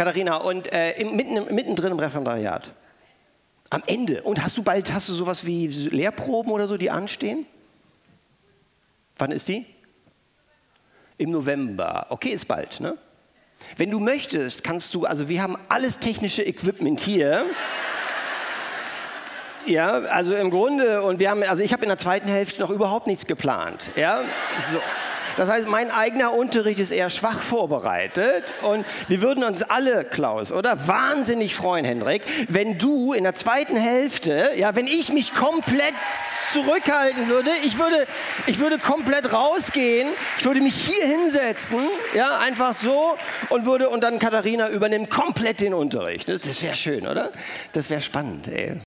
Katharina, und äh, im, mitten, mittendrin im Referendariat. Am Ende. Und hast du bald, hast du sowas wie Lehrproben oder so, die anstehen? Wann ist die? Im November. Okay, ist bald, ne? Wenn du möchtest, kannst du, also wir haben alles technische Equipment hier. Ja, also im Grunde, und wir haben, also ich habe in der zweiten Hälfte noch überhaupt nichts geplant. Ja, so. Das heißt, mein eigener Unterricht ist eher schwach vorbereitet und wir würden uns alle, Klaus, oder wahnsinnig freuen, Hendrik, wenn du in der zweiten Hälfte, ja, wenn ich mich komplett zurückhalten würde, ich würde, ich würde komplett rausgehen, ich würde mich hier hinsetzen, ja, einfach so und würde und dann Katharina übernimmt komplett den Unterricht. Das wäre schön, oder? Das wäre spannend, ey.